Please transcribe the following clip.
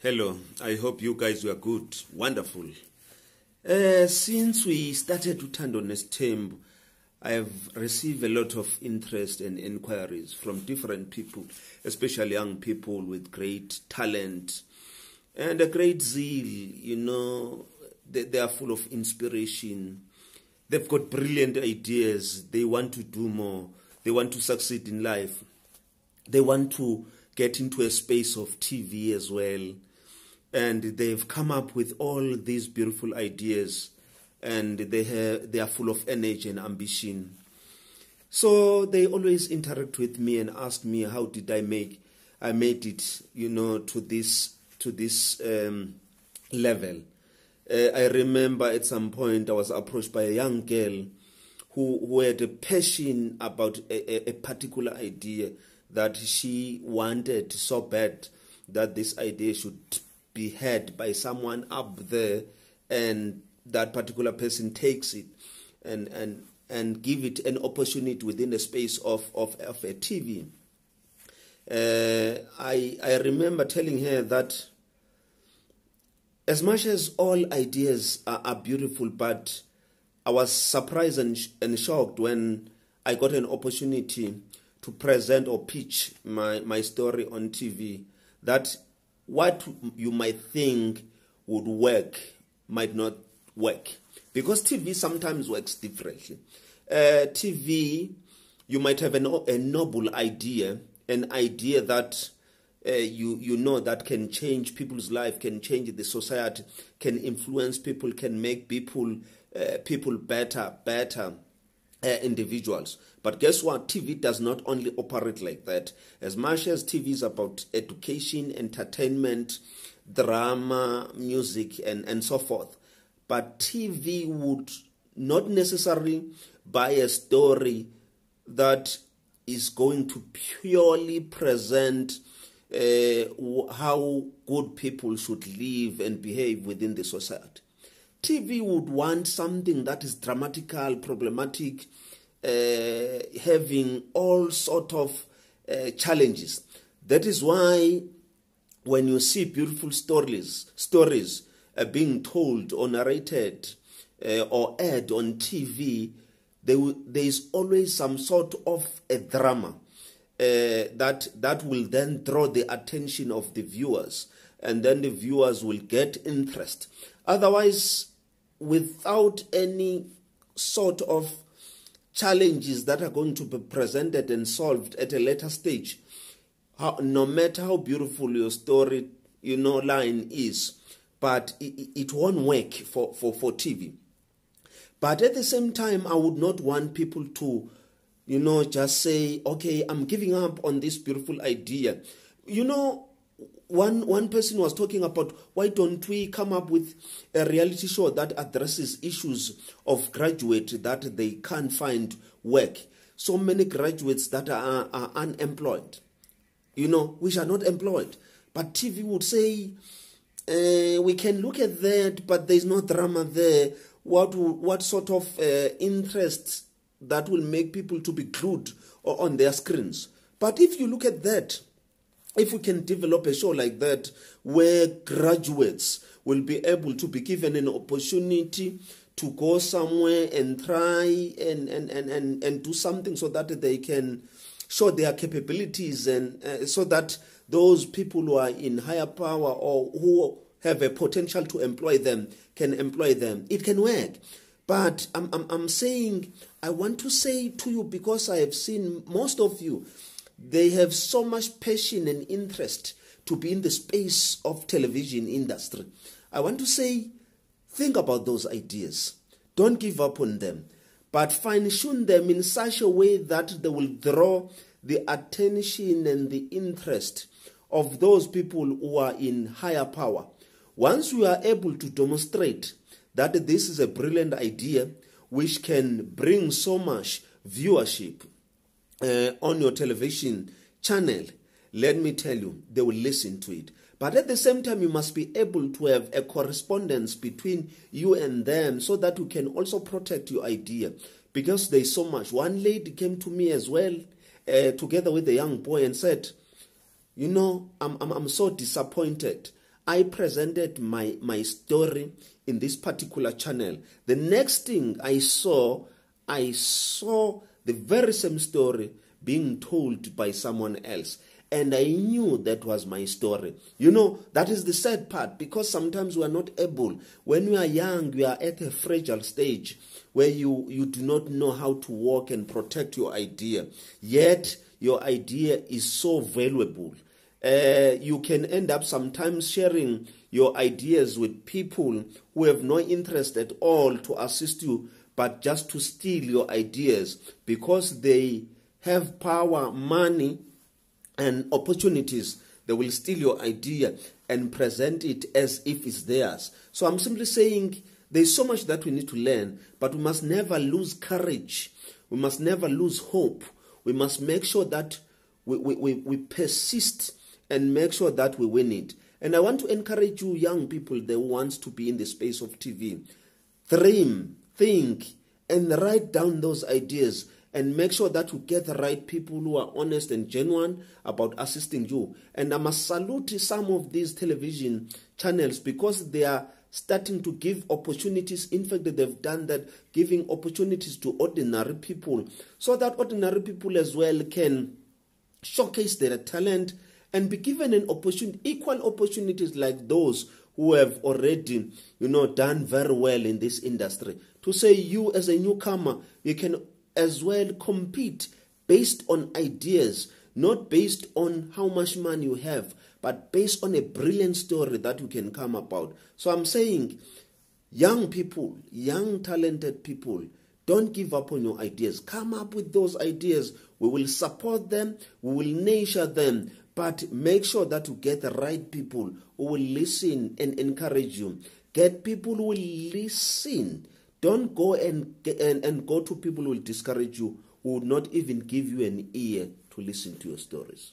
Hello, I hope you guys were good. Wonderful. Uh, since we started Uthando Nesithembu, I have received a lot of interest and inquiries from different people, especially young people with great talent and a great zeal. You know, they, they are full of inspiration. They've got brilliant ideas. They want to do more. They want to succeed in life. They want to get into a space of TV as well. And they've come up with all these beautiful ideas and they, have, they are full of energy and ambition. So they always interact with me and ask me how did I make I made it, you know, to this to this um, level. Uh, I remember at some point I was approached by a young girl who, who had a passion about a, a, a particular idea that she wanted so bad that this idea should be heard by someone up there and that particular person takes it and and and give it an opportunity within the space of, of, of a TV. Uh, I I remember telling her that as much as all ideas are, are beautiful, but I was surprised and, and shocked when I got an opportunity to present or pitch my, my story on TV that what you might think would work might not work because TV sometimes works differently. Uh, TV, you might have an, a noble idea, an idea that uh, you you know that can change people's life, can change the society, can influence people, can make people uh, people better, better. Uh, individuals. But guess what? TV does not only operate like that. As much as TV is about education, entertainment, drama, music, and, and so forth, but TV would not necessarily buy a story that is going to purely present uh, how good people should live and behave within the society. TV would want something that is dramatical, problematic, uh, having all sort of uh, challenges. That is why when you see beautiful stories, stories uh, being told or narrated uh, or aired on TV, there, is always some sort of a drama uh, that that will then draw the attention of the viewers, and then the viewers will get interest. Otherwise, without any sort of challenges that are going to be presented and solved at a later stage, how, no matter how beautiful your story, you know, line is, but it, it won't work for, for, for TV. But at the same time, I would not want people to, you know, just say, okay, I'm giving up on this beautiful idea. You know, one one person was talking about why don't we come up with a reality show that addresses issues of graduates that they can't find work. So many graduates that are, are unemployed. You know which are not employed. But tv would say uh, we can look at that but there's no drama there. What what sort of uh, interest that will make people to be glued on their screens? But if you look at that if we can develop a show like that where graduates will be able to be given an opportunity to go somewhere and try and, and, and, and, and do something so that they can show their capabilities and uh, so that those people who are in higher power or who have a potential to employ them can employ them. It can work. But I'm, I'm, I'm saying i want to say to you because i have seen most of you they have so much passion and interest to be in the space of television industry. I want to say think about those ideas. Don't give up on them but fine tune them in such a way that they will draw the attention and the interest of those people who are in higher power. Once we are able to demonstrate that this is a brilliant idea which can bring so much viewership uh, on your television channel, let me tell you, they will listen to it. But at the same time, you must be able to have a correspondence between you and them so that you can also protect your idea. Because there's so much. One lady came to me as well, uh, together with a young boy, and said, You know, I'm, I'm, I'm so disappointed. I presented my, my story in this particular channel, the next thing I saw, I saw the very same story being told by someone else. And I knew that was my story. You know, that is the sad part because sometimes we are not able. When we are young, we are at a fragile stage where you, you do not know how to walk and protect your idea. Yet, your idea is so valuable. Uh, you can end up sometimes sharing your ideas with people who have no interest at all to assist you, but just to steal your ideas because they have power, money, and opportunities. They will steal your idea and present it as if it's theirs. So I'm simply saying there's so much that we need to learn, but we must never lose courage. We must never lose hope. We must make sure that we, we, we, we persist and make sure that we win it. And I want to encourage you, young people that want to be in the space of TV. Dream, think, and write down those ideas and make sure that you get the right people who are honest and genuine about assisting you. And I must salute some of these television channels because they are starting to give opportunities. In fact, they've done that, giving opportunities to ordinary people so that ordinary people as well can showcase their talent and be given an opportunity, equal opportunities like those who have already, you know, done very well in this industry. To say you as a newcomer, you can as well compete based on ideas, not based on how much money you have, but based on a brilliant story that you can come about. So I'm saying, young people, young talented people, don't give up on your ideas. Come up with those ideas. We will support them, we will nurture them, but make sure that you get the right people who will listen and encourage you. Get people who will listen don't go and, and, and go to people who will discourage you, who would not even give you an ear to listen to your stories.